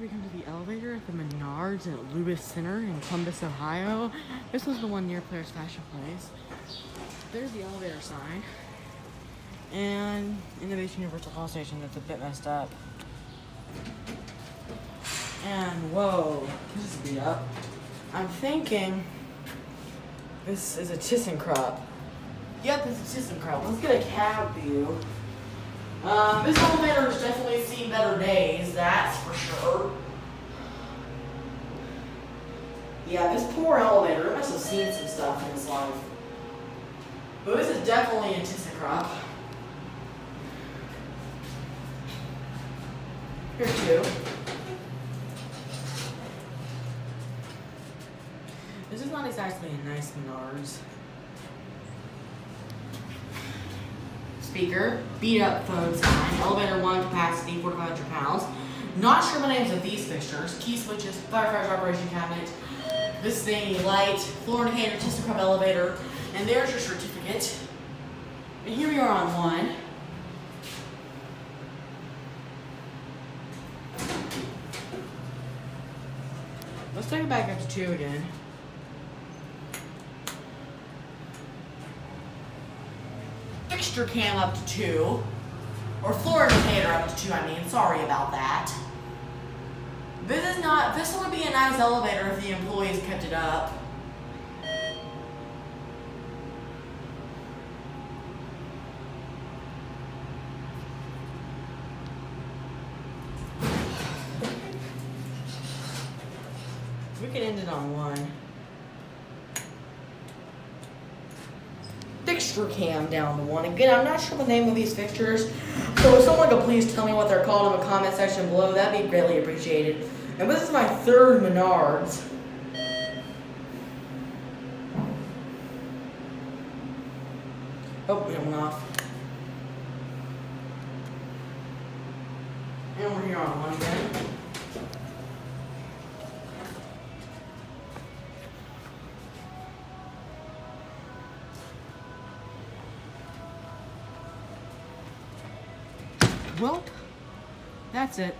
we come to the elevator at the Menards at Lewis Center in Columbus, Ohio. This was the one near Polaris Fashion Place. There's the elevator sign. And Innovation Universal Call Station that's a bit messed up. And whoa, this is beat up. I'm thinking this is a ThyssenKrupp. Yep, it's a ThyssenKrupp. Let's get a cab view. Um, this elevator has definitely seen better days, that's for sure. Yeah, this poor elevator, it must have seen some stuff in its life. But this is definitely a ThyssenKrupp. Here too. This is not exactly a nice Menards. Speaker, beat up phone sign, elevator one capacity, 4,500 pounds. Not sure the names of these fixtures. Key switches, firefighter's operation cabinet, this thing, light, floor and indicator, ThyssenKrupp elevator, and there's your certificate. And here we are on one. Let's take it back up to two again. Fixture cam up to two. Or floor indicator up to two, I mean. Sorry about that. This is not, this would be a nice elevator if the employees kept it up. We can end it on one. Fixture cam down to one. Again, I'm not sure the name of these fixtures, so if someone could please tell me what they're called in the comment section below, that'd be greatly appreciated. And this is my third Menards. Oh, it went off. And we're here on again. Well, that's it.